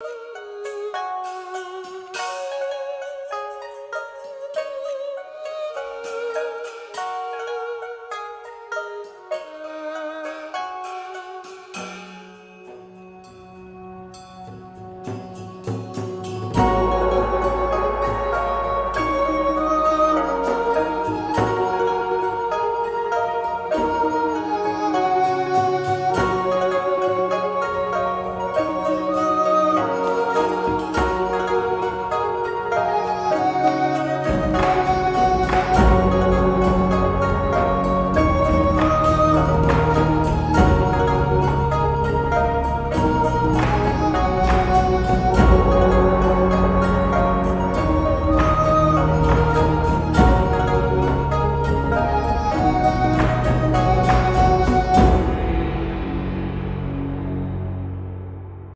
you